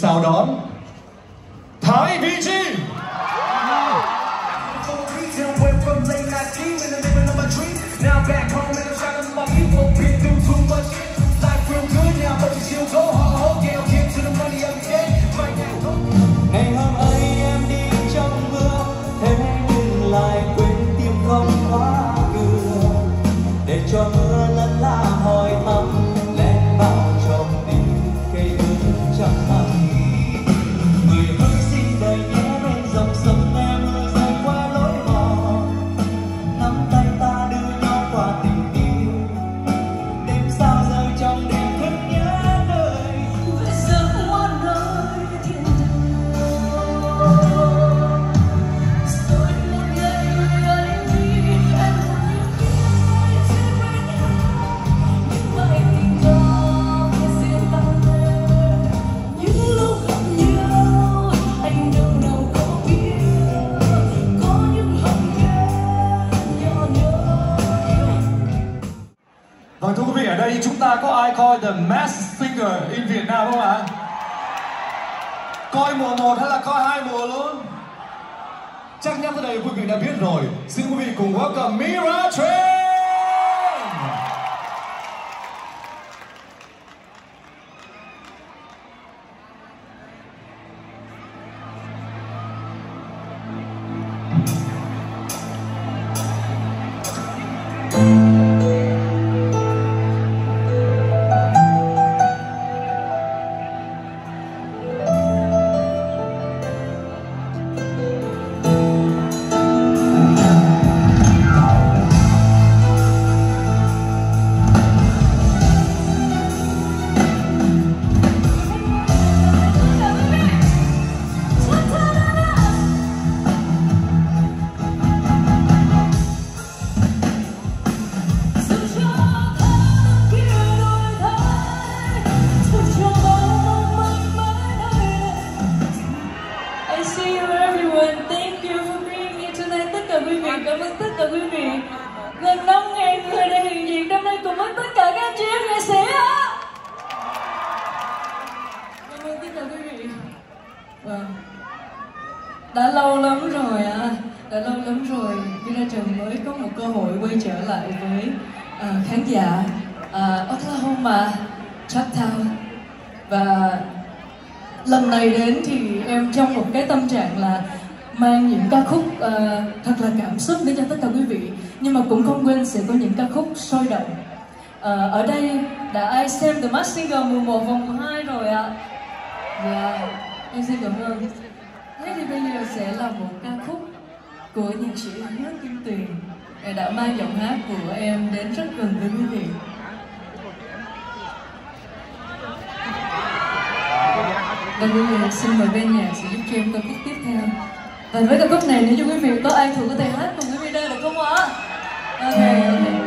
sau đó The Masked Singer in Việt Nam không ạ? Coi mùa 1 hay là coi hai mùa luôn? Chắc nhắc tới đây quý vị đã biết rồi. Xin quý vị cùng welcome Mira Train! Chattown và lần này đến thì em trong một cái tâm trạng là mang những ca khúc uh, thật là cảm xúc đến cho tất cả quý vị. Nhưng mà cũng không quên sẽ có những ca khúc sôi động. Uh, ở đây đã ai xem The Mask Singer mùa 1 vòng mùa 2 rồi ạ. Dạ em xin cảm ơn. Thế thì bây giờ sẽ là một ca khúc của nhạc sĩ Hứa Kim Tuyền. Đã mang giọng hát của em đến rất gần với quý vị. và quý vị xin mời bên nhà sẽ giúp cho em ca khúc tiếp theo và với ca khúc này nếu như quý vị có ai thuộc có thể hát cùng quý video được không ạ? Ok, ok.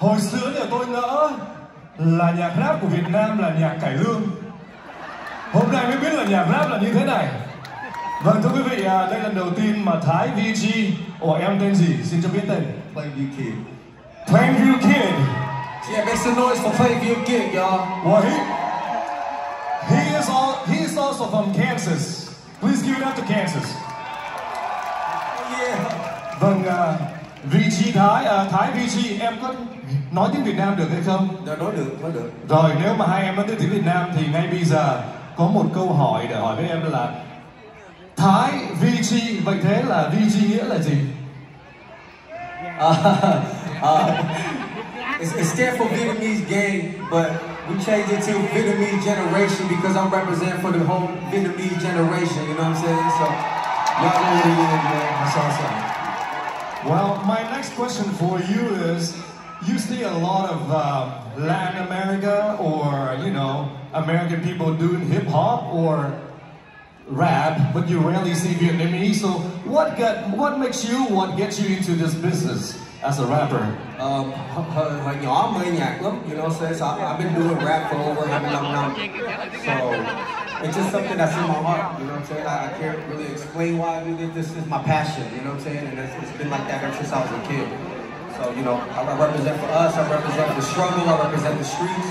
Hồi xưa nhà tôi là nhạc rap của Việt Nam là nhạc cải lương. Hôm nay mới biết là nhạc rap là như thế này. Vâng thưa quý vị, à, đây là lần đầu tiên mà Thái VG, ủa em tên gì? Xin cho biết tên. Plainview Kid. Plainview Kid. Yeah, make some noise for Plainview Kid, y'all. Well, he, he is all, he is also from Kansas. Please give it up to Kansas. Yeah. Vâng, à, VG Thái, à, Thái VG, em có nói tiếng Việt Nam được hay không? Nói nói được, nói được. Rồi nếu mà hai em nói tiếng Việt Nam thì ngay bây giờ có một câu hỏi để hỏi với em là Thái VG, vậy thế là VG nghĩa là gì? Uh, uh, it's, it stands for Vietnamese gang, but we changed it to Vietnamese generation because I'm representing for the whole Vietnamese generation. You know what I'm saying? So y'all know what it is, man. That's awesome. Well, my next question for you is, you see a lot of um, Latin America or, you know, American people doing hip hop or rap, but you rarely see Vietnamese. So what got, what makes you, what gets you into this business as a rapper? Um, hồi, hồi nhỏ mê nhạc lắm, you know what I'm saying? So I've been doing rap for over 25 năm. So it's just something that's in my heart, you know what I'm saying? I, I can't really explain why I do this. This is my passion, you know what I'm saying? And it's, it's been like that ever since I was a kid. So, you know, I represent for us, I represent the struggle, I represent the streets.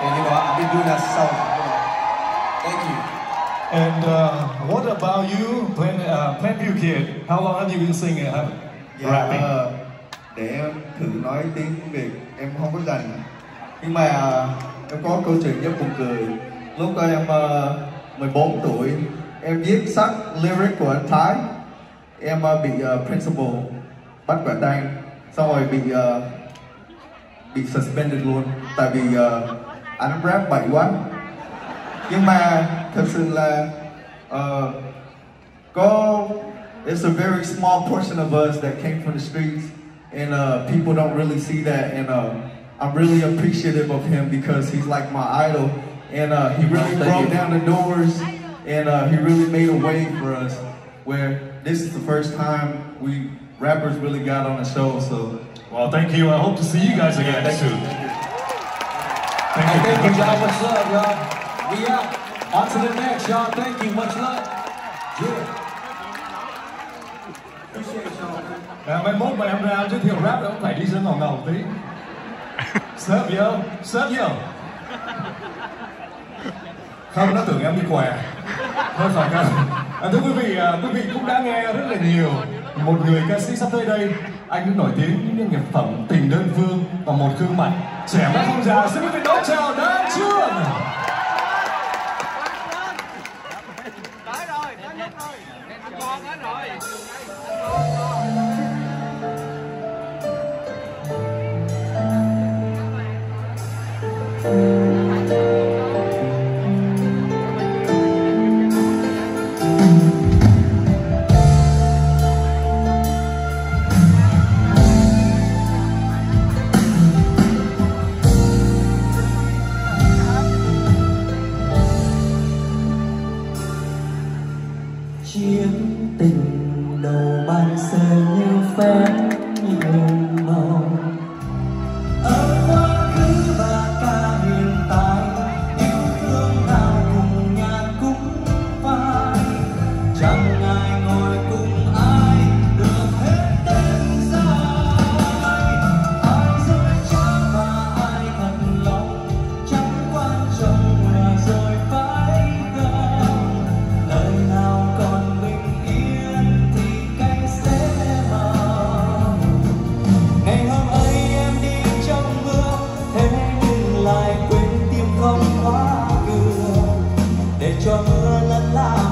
And, you know, I've been doing that since I was, you know. Thank you. And uh, what about you, Plain, uh, Plainview Kid? How long have you been singing, uh, Dạ, rapping? ờ, để em thử nói tiếng Việt em không có rành nhưng mà em có câu chuyện rất buồn cười lúc đó em ờ, 14 tuổi em viết sách lyric của anh Thái em ờ, bị ờ, principal bắt quả tang xong rồi bị ờ, bị suspended luôn. Tại vì ờ, anh rap bậy quá. Nhưng mà thật sự là ờ, go it's a very small portion of us that came from the streets. And uh, people don't really see that. And uh, I'm really appreciative of him because he's like my idol. And uh, he really broke down the doors. And uh, he really made a way for us where this is the first time we rappers really got on the show so Well, thank you. I hope to see you guys again you. soon. Thank you. thank you, y'all. Much love, y'all. We out. On to the next, y'all. Thank you. Much love. Yeah. Appreciate y'all. À, mai mốt mà em ra giới thiệu rap đó phải đi dân ngầu ngầu tí. Sớp vô, sớp vô. Không, nó tưởng em đi què. Thôi phải không? À, thưa quý vị, à, quý vị cũng đã nghe rất là nhiều. Một người ca sĩ sắp tới đây anh cũng nổi tiếng những nhạc phẩm tình đơn phương và một gương mặt trẻ mắt không già. Xin quý vị đón chào Đan Trường. Chiến tình đầu ban rồi. cho mưa lăn lan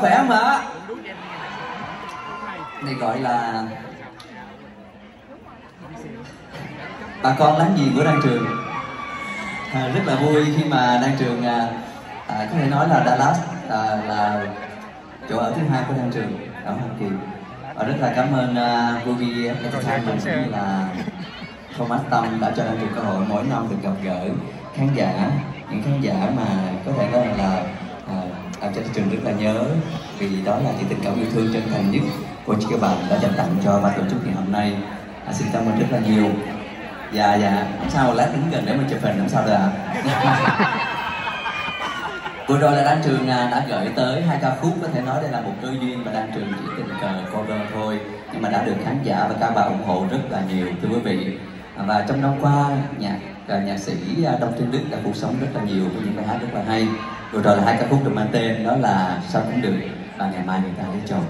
khỏe không này gọi là bà con láng giềng của đan trường. À, rất là vui khi mà đan trường à, à, có thể nói là Dallas à, là chỗ ở thứ hai của đan trường ở Hoa Kỳ. Và rất là cảm ơn uh, Ruby Entertainment cũng như là Thomas Tâm đã cho đan trường cơ hội mỗi năm được gặp gỡ khán giả những khán giả mà có thể nói là làm cho thị trường rất là nhớ vì đó là những tình cảm yêu thương chân thành nhất của chị các bạn đã dành tặng cho ban tổ chức ngày hôm nay. À, xin cảm ơn rất là nhiều. Dạ dạ. Không sao lát đứng gần để mình chụp hình không sao được ạ? Vừa rồi là đan trường à, đã gửi tới hai ca khúc có thể nói đây là một đôi duyên mà đan trường chỉ tình cờ cover thôi nhưng mà đã được khán giả và các bạn ủng hộ rất là nhiều thưa quý vị. Và trong năm qua nhạc à, nhạc sĩ à, Đông Thiên Đức đã cuộc sống rất là nhiều với những bài hát rất là hay vừa rồi là hai ca khúc được mang tên, đó là sao cũng được và ngày mai người ta lấy chồng.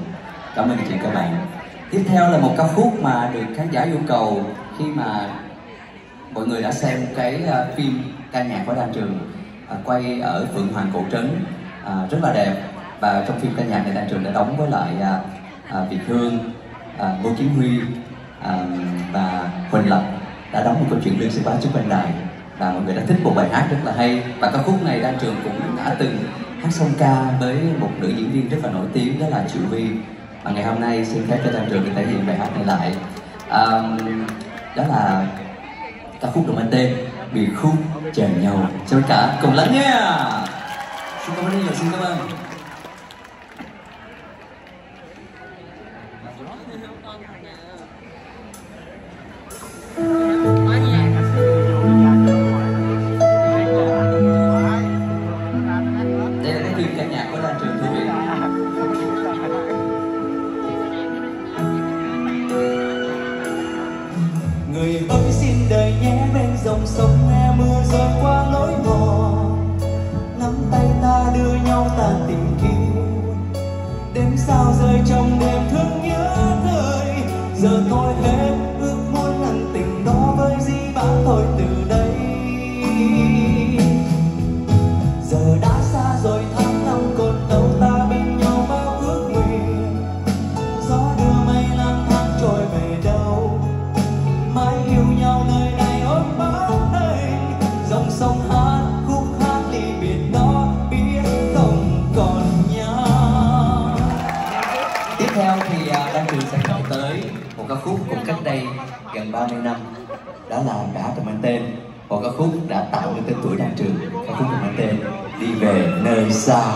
Cảm ơn chị các bạn. Tiếp theo là một ca khúc mà được khán giả yêu cầu khi mà mọi người đã xem cái ờ, phim ca nhạc của đan trường ờ, quay ở phượng hoàng cổ trấn ờ, rất là đẹp. Và trong phim ca nhạc này, đan trường đã đóng với lại việt hương ngô kiến huy và huỳnh lập đã đóng một câu chuyện liên sư bá trước bên đài và mọi người đã thích một bài hát rất là hay. Và ca khúc này đan trường cũng đã từng hát song ca với một nữ diễn viên rất là nổi tiếng đó là triệu vi. Và ngày hôm nay xin phép cho đan trường được thể hiện bài hát này lại. Um, đó là ca khúc được mang tên biệt khúc chèn nhau. Cho cả cùng lắng nghe. Xin cảm ơn nhiều xin cảm ơn. Dòng sông nghe mưa rơi qua lối mòn Nắm tay ta đưa nhau ta tình yêu Đêm sao rơi trong đêm thương nhớ đời Giờ tôi hết 30 năm, Đó là đã được mang tên. Một ca khúc đã tạo nên tên tuổi đàn Trường. Ca khúc được mang tên Đi về nơi xa.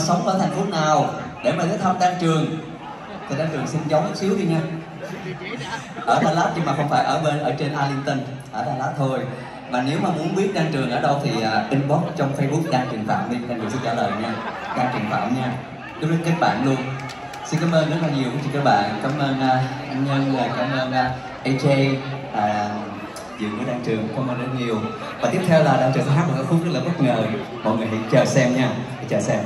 Sống ở thành phố nào để mà tới thăm Đan Trường? Thì Đan Trường xin giống xíu đi nha. Ở Đà Lạt nhưng mà không phải ở bên ở trên Arlington ở Đà Lạt thôi. Và nếu mà muốn biết Đan Trường ở đâu thì uh, inbox trong Facebook Đan Trường Phạm đi. Đan Trường sẽ trả lời nha. Đan Trường Phạm nha. Tôi rất kết bạn luôn. Xin cảm ơn rất là nhiều chị các bạn. Cảm ơn uh, anh Nhân là cảm ơn à, uh, AJ uh, Dường của Đan Trường. Cảm ơn rất nhiều. Và tiếp theo là Đan Trường sẽ hát một ca khúc rất là bất ngờ. Mọi người hãy chờ xem nha. Hãy chờ xem.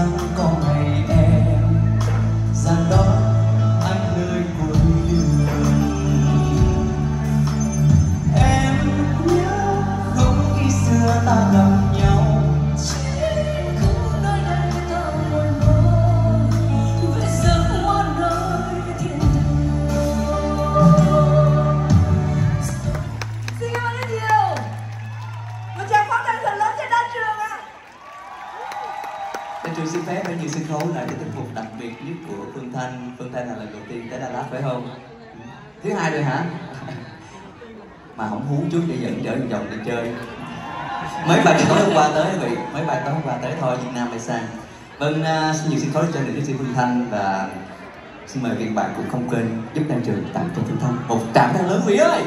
coração Vâng, uh, xin nhiều xin khấu cho nữ ca sĩ Phương Thanh Và xin mời các bạn cũng không quên giúp Đan Trường tặng cho Phương Thanh Một tràng thanh lớn quý ơi!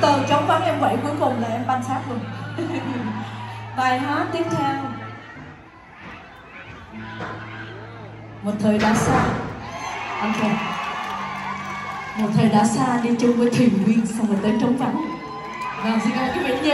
Từ chống vắng em quẩy cuối cùng là em ban sát luôn. bài hát tiếp theo. một thời đã xa ok một thời đã xa đi chung với thuyền viên, xong rồi tới trống vắng vâng, làm gì cảm ơn quý vị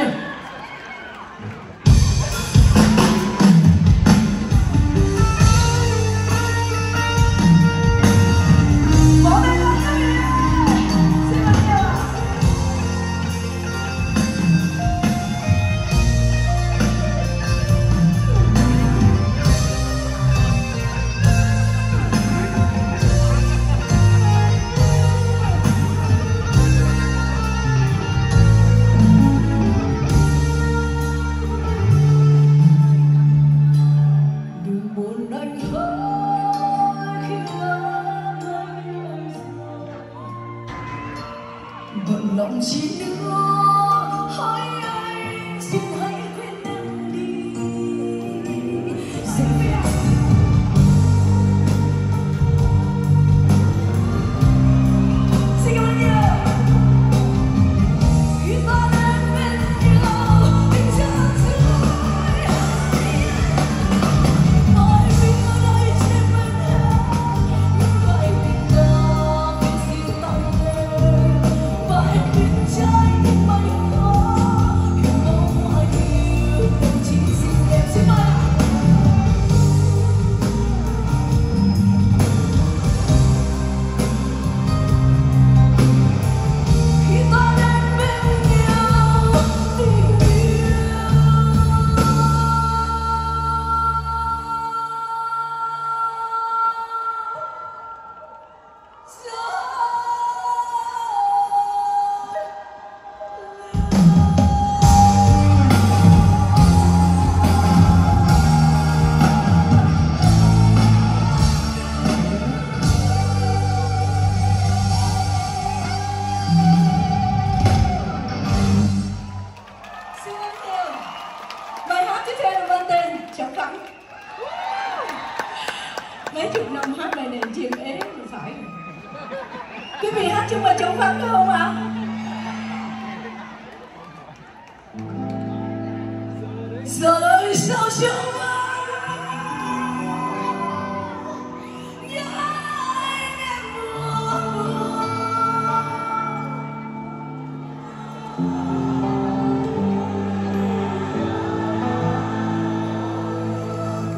trong mơ nhớ anh em buồn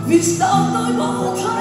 vì sao tôi bỏ thấy